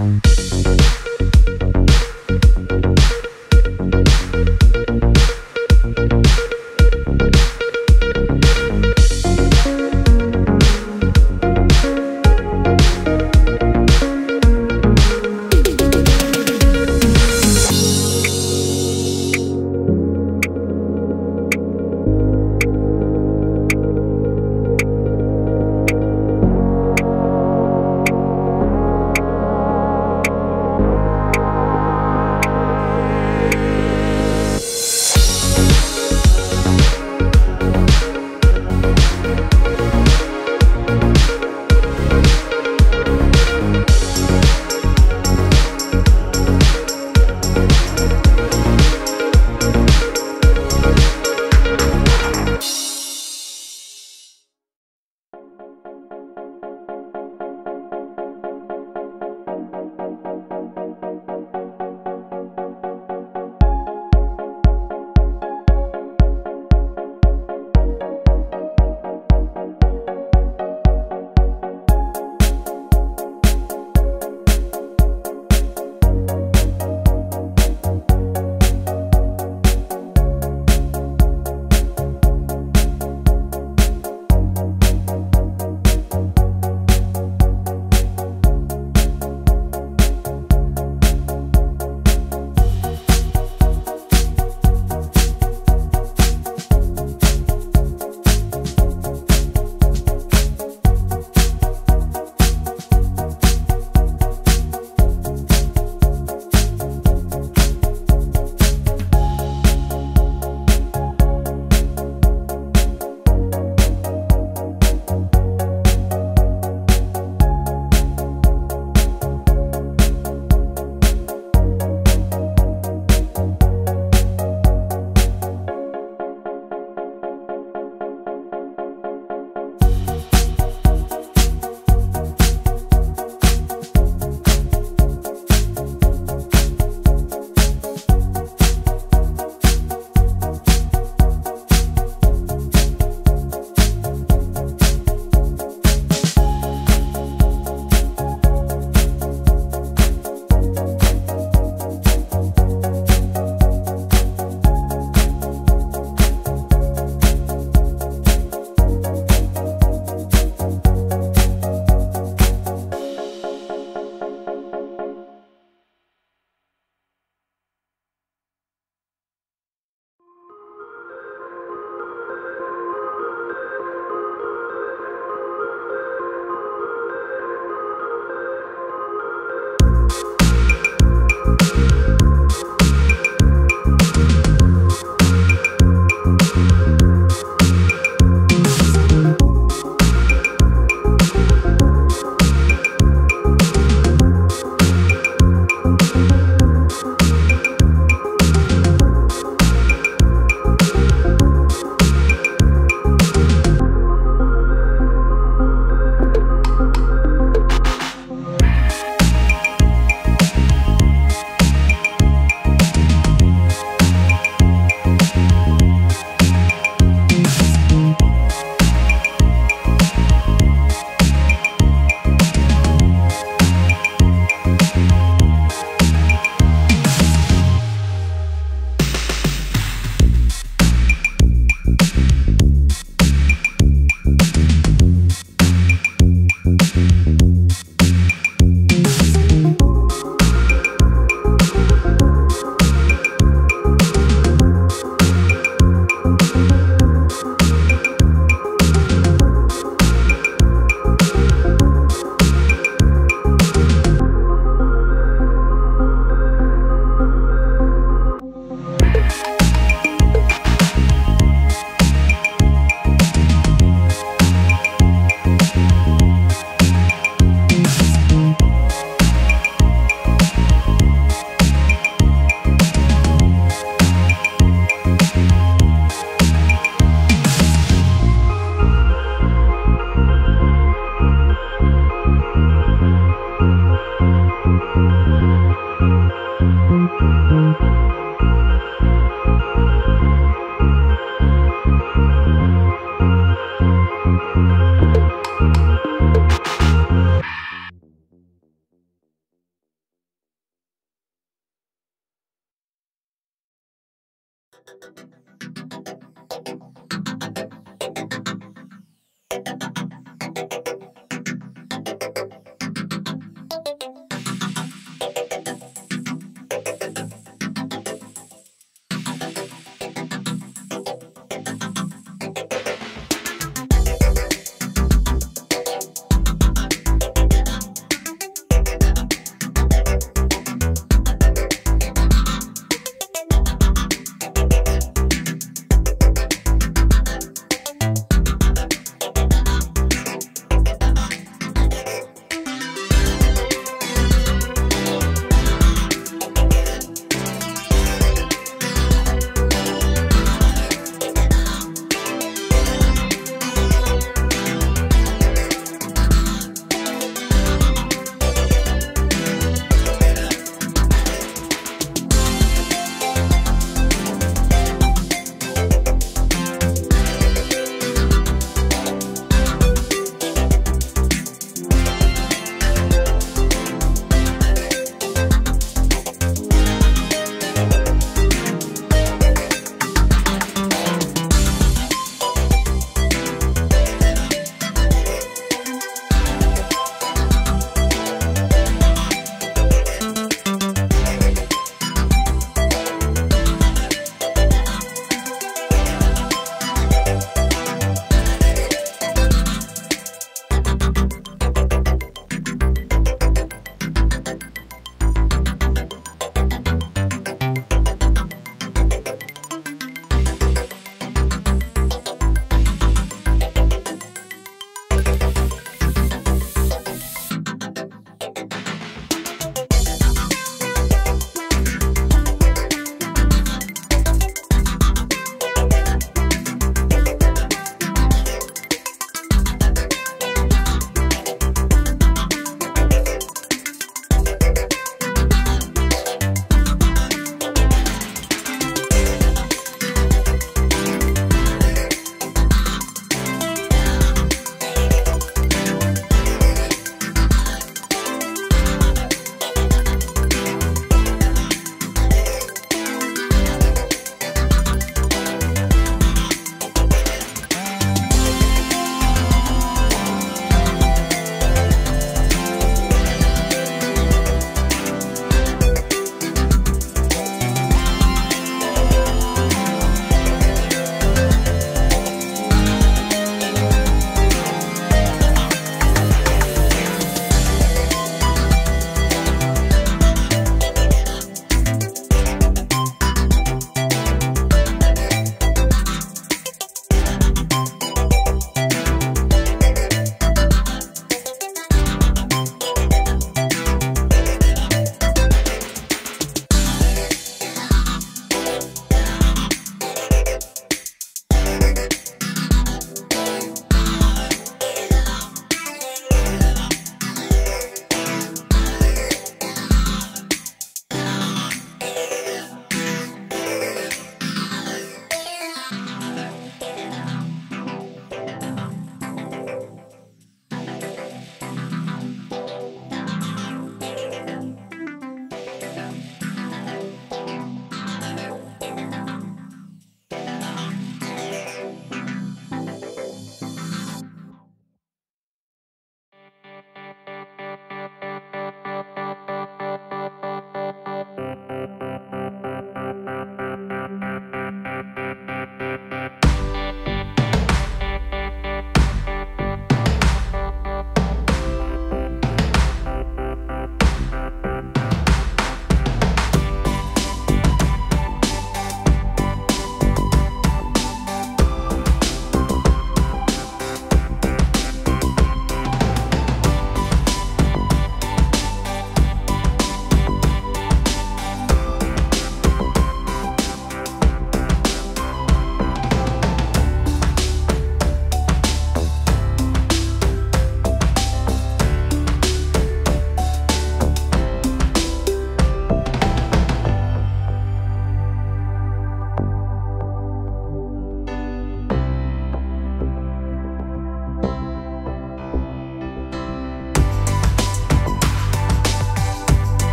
Bye.